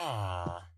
Ah.